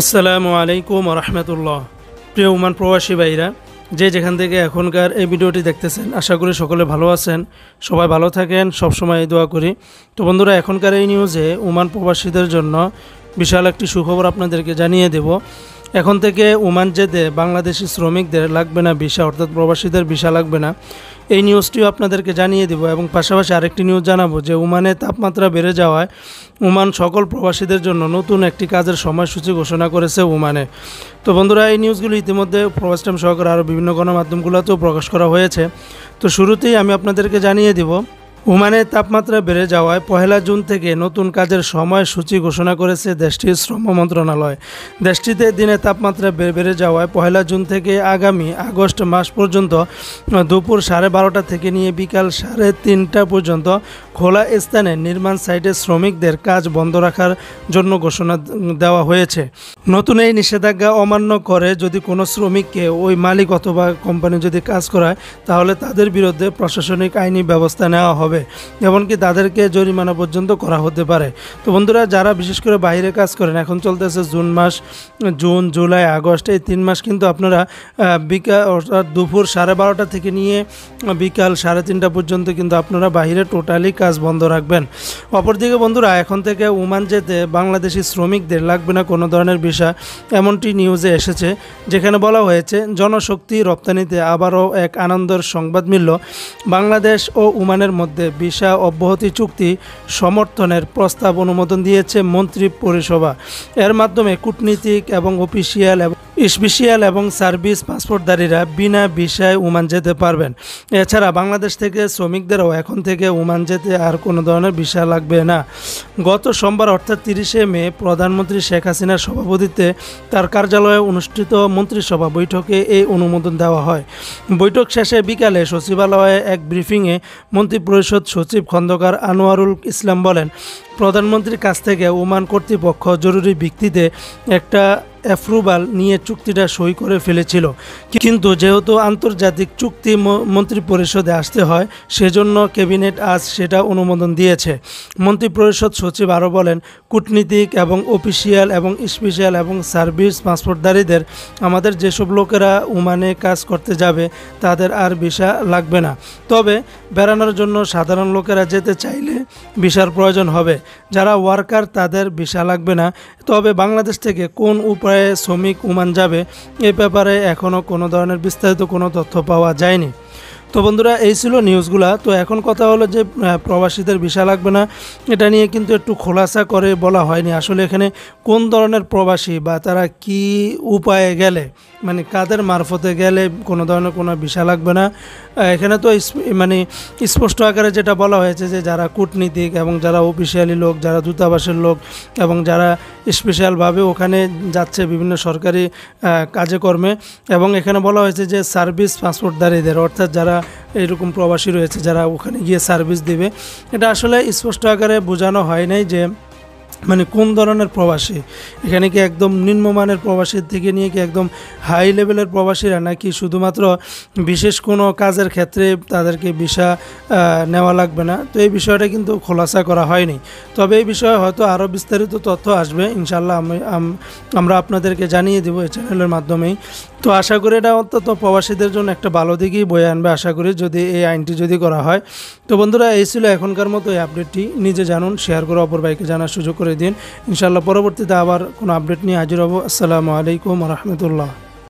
আসসালামু আলাইকুম রহমতুল্লাহ। প্রিয় উমান প্রবাসী ভাইরা, যে যেখান থেকে এখনকার এই ভিডিওটি দেখতেছেন, আশা করি সকলে ভালো আছেন, সবাই ভালো থাকেন, সবসময় দোয়া করি। তো বন্ধুরা, এখনকার এই নিউজে উমান প্রবাসীদের জন্য বিশাল একটি সুখবর আপনাদেরকে জানিয়ে দেব। এখন থেকে ওমান যেতে বাংলাদেশি শ্রমিকদের লাগবে না ভিসা, অর্থাৎ প্রবাসীদের ভিসা লাগবে না। এই নিউজটিও আপনাদেরকে জানিয়ে দেব এবং পাশাপাশি আরেকটি নিউজ জানাব যে ওমানে তাপমাত্রা বেড়ে যাওয়ায় ওমান সকল প্রবাসীদের জন্য নতুন একটি কাজের সময়সূচি ঘোষণা করেছে ওমানে। তো বন্ধুরা, এই নিউজগুলো ইতিমধ্যে প্রবাস টাইম সহকারে আরও বিভিন্ন গণমাধ্যমগুলোতেও প্রকাশ করা হয়েছে। তো শুরুতেই আমি আপনাদেরকে জানিয়ে দেব ওমানের তাপমাত্রা বেড়ে যাওয়ায় পহেলা জুন থেকে নতুন কাজের সময়সূচি ঘোষণা করেছে দেশটির শ্রম মন্ত্রণালয়। দেশটিতে দিনে তাপমাত্রা বেড়ে যাওয়ায় পহেলা জুন থেকে আগামী আগস্ট মাস পর্যন্ত দুপুর সাড়ে বারোটা থেকে নিয়ে বিকাল সাড়ে তিনটা পর্যন্ত খোলা স্থানে নির্মাণ সাইটে শ্রমিকদের কাজ বন্ধ রাখার জন্য ঘোষণা দেওয়া হয়েছে। নতুন এই নিষেধাজ্ঞা অমান্য করে যদি কোনো শ্রমিককে ওই মালিক অথবা কোম্পানি যদি কাজ করায়, তাহলে তাদের বিরুদ্ধে প্রশাসনিক আইনি ব্যবস্থা নেওয়া হবে, এমনকি তাদেরকে জরিমানা পর্যন্ত করা হতে পারে। তো বন্ধুরা, যারা বিশেষ করে বাইরে কাজ করেন, এখন চলতেছে জুন মাস, জুন, জুলাই, আগস্ট, এই তিন মাস কিন্তু আপনারা বিকাল, অর্থাৎ দুপুর সাড়ে বারোটা থেকে নিয়ে বিকাল সাড়ে তিনটা পর্যন্ত কিন্তু আপনারা বাইরে টোটালি কাজ বন্ধ রাখবেন। অপরদিকে বন্ধুরা, এখন থেকে ওমান যেতে বাংলাদেশি শ্রমিকদের লাগবে না কোনো ধরনের ভিসা, এমনটি নিউজে এসেছে, যেখানে বলা হয়েছে, জনশক্তি রপ্তানিতে আবারও এক আনন্দের সংবাদ মিলল। বাংলাদেশ ও ওমানের মধ্যে ভিসা অব্যাহতি চুক্তি সমর্থনের প্রস্তাব অনুমোদন দিয়েছে মন্ত্রী পরিষভা এর মাধ্যমে কূটনীতিক এবং অফিসিয়াল এবং স্পেশিয়াল এবং সার্ভিস পাসপোর্টধারীরা বিনা ভিসায় ওমান যেতে পারবেন। এছাড়া বাংলাদেশ থেকে শ্রমিকদেরও এখন থেকে ওমান যেতে আর কোনো ধরনের ভিসা লাগবে না। গত সোমবার, অর্থাৎ তিরিশে মে, প্রধানমন্ত্রী শেখ হাসিনার সভাপতিত্বে তার কার্যালয়ে অনুষ্ঠিত মন্ত্রিসভা বৈঠকে এই অনুমোদন দেওয়া হয়। বৈঠক শেষে বিকালে সচিবালয়ে এক ব্রিফিংয়ে মন্ত্রিপরিষদ সচিব খন্দকার আনোয়ারুল ইসলাম বলেন, প্রধানমন্ত্রীর কাছ থেকে ওমান কর্তৃপক্ষ জরুরি ভিত্তিতে একটা অ্যাপ্রুভাল নিয়ে চুক্তিটা সই করে ফেলেছিল। কিন্তু যেহেতু আন্তর্জাতিক চুক্তি মন্ত্রী পরিষদে আসতে হয়, সেজন্য ক্যাবিনেট আজ সেটা অনুমোদন দিয়েছে। মন্ত্রী পরিষদ সচিব আরও বলেন, কূটনীতিক এবং অফিসিয়াল এবং স্পেশাল এবং সার্ভিস পাসপোর্টধারীদের আমাদের যেসব লোকেরা ওমানে কাজ করতে যাবে, তাদের আর ভিসা লাগবে না। তবে বেড়ানোর জন্য সাধারণ লোকেরা যেতে চাইলে ভিসার প্রয়োজন হবে। যারা ওয়ার্কার তাদের ভিসা লাগবে না। তবে বাংলাদেশ থেকে কোন উপায়ে শ্রমিক উমান যাবে। এ ব্যাপারে এখনও কোনো ধরনের বিস্তারিত কোনো তথ্য পাওয়া যায়নি। তো বন্ধুরা, এই ছিল নিউজগুলা। তো এখন কথা হলো যে প্রবাসীদের ভিসা লাগবে না। এটা নিয়ে কিন্তু একটু খোলাসা করে বলা হয়নি। আসলে এখানে কোন ধরনের প্রবাসী বা তারা কি উপায়ে গেলে মানে কাদের মারফতে গেলে কোনো ধরনের কোনো ভিসা লাগবে না? এখানে তো মানে স্পষ্ট আকারে যেটা বলা হয়েছে যে, যারা কূটনীতিক এবং যারা অফিসিয়ালি লোক, যারা দূতাবাসের লোক এবং যারা স্পেশালভাবে ওখানে যাচ্ছে বিভিন্ন সরকারি কাজে কর্মে এবং এখানে বলা হয়েছে যে, সার্ভিস পাসপোর্টদারীদের, অর্থাৎ যারা এরকম প্রবাসী রয়েছে যারা ওখানে গিয়ে সার্ভিস দেবে। এটা আসলে স্পষ্ট আকারে বোঝানো হয় নাই যে মানে কোন ধরনের প্রবাসী? এখানে কি একদম নিম্নমানের প্রবাসীর থেকে নিয়ে কি একদম হাই লেভেলের প্রবাসীরা নাকি শুধুমাত্র বিশেষ কোনো কাজের ক্ষেত্রে তাদেরকে ভিসা নেওয়া লাগবে না? তো এই বিষয়টা কিন্তু খোলাসা করা হয়নি। তবে এই বিষয়ে হয়তো আরও বিস্তারিত তথ্য আসবে। ইনশাল্লাহ আমি আমরা আপনাদেরকে জানিয়ে দেবো এই চ্যানেলের মাধ্যমেই। তো আশা করি এটা অন্তত প্রবাসীদের জন্য একটা ভালো দিকেই বয়ে আনবে আশা করি, যদি এই আইনটি যদি করা হয়। তো বন্ধুরা, এই ছিল এখনকার মতো এই আপডেটটি নিজে জানুন শেয়ার করে অপর ভাইকে জানার সুযোগ করে দিন। ইনশাআল্লাহ পরবর্তীতে আবার কোনো আপডেট নিয়ে হাজির হব। আসসালামু আলাইকুম রহমতুল্লাহ।